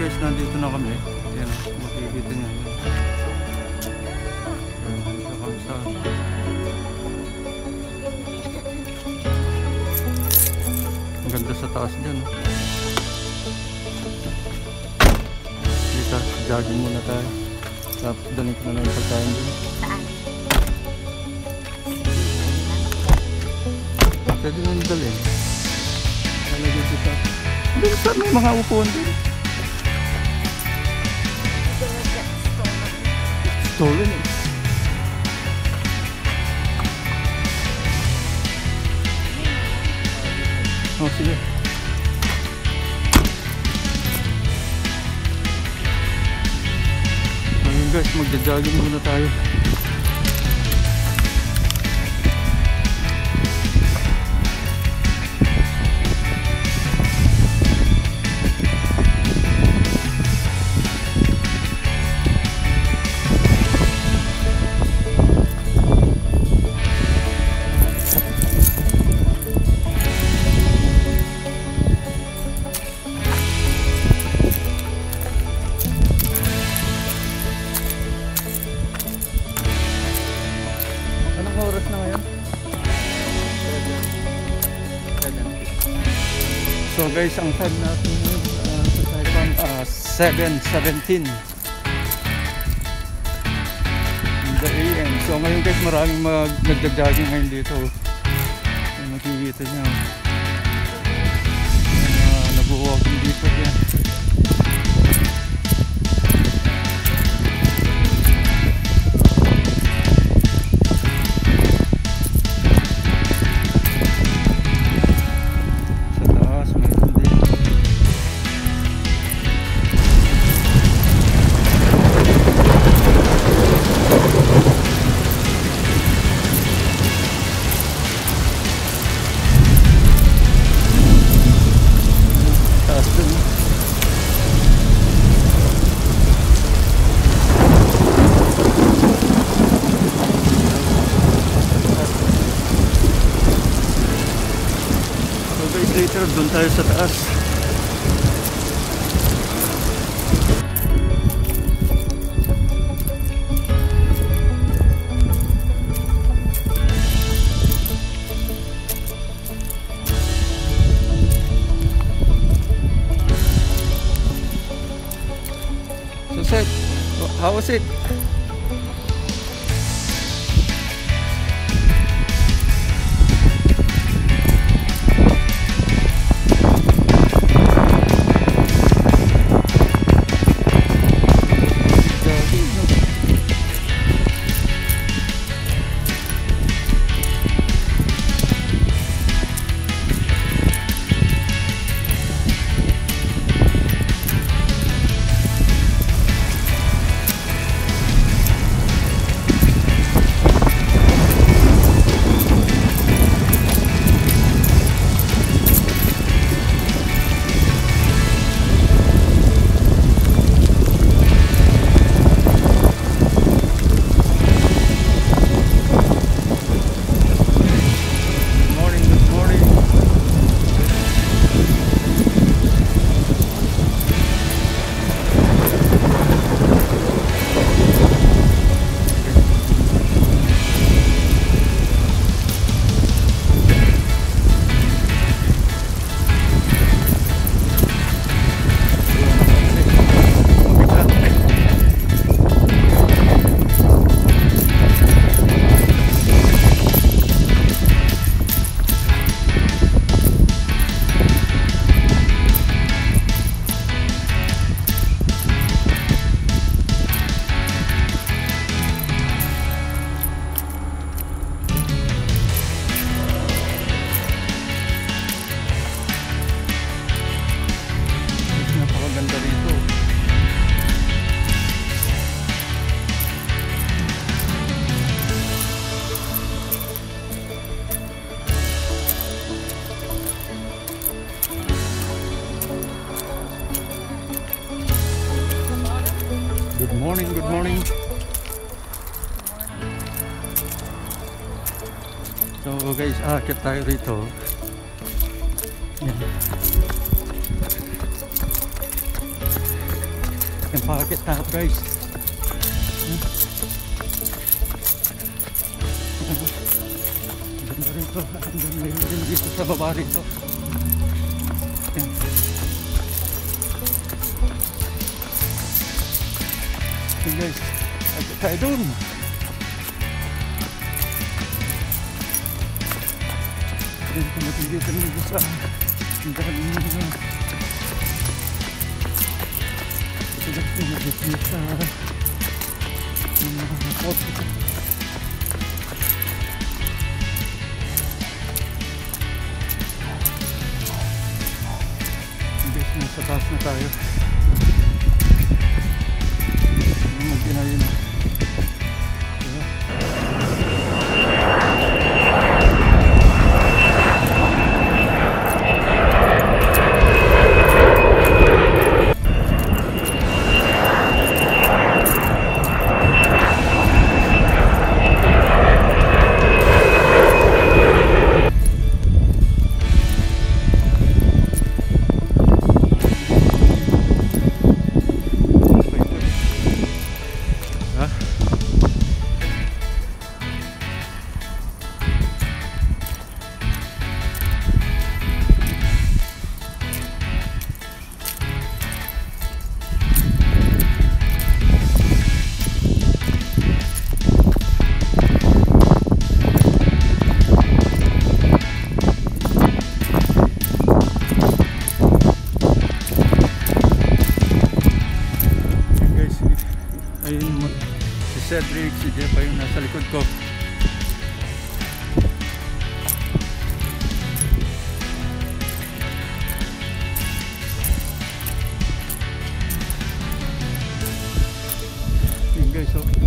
guys, nandito na kami. Yan, makikita niyo. Dito kami sa... Ang ganda sa taas dyan. Dito, jogging muna tayo. Tapos danig na lang pagkain dyan. Pwede nang dalhin. Lalagyan dito. Doon saan may mga upuan din? Stolen eh. Oh, sige. Ayun guys, magja-jogging muna tayo. Anong oras na ngayon? So guys, ang time natin uh, sa Taiwan, uh, 7.17 in the AM. So ngayon guys, maraming mag nagja-jogging ngayon dito. So, makikita nyo. Uh, Nag-walking dito yan. Doon tayo sa taas. So Seth, how was it? Morning, good morning. So guys, akit tayo rito. Yan. Guys. Ganda rito. Ang ganda rin dito sa baba rito. Yan guys. Agad tayo doon. Dito matilitan dito sa ang dami ng mga Sudah pinag-dito ng mga photo. Hindi, nasa taas na tayo. Ano mag-inayin na. Diba? Si Cedric, si Jeff ayun nasa likod ko. Yan guys, oh.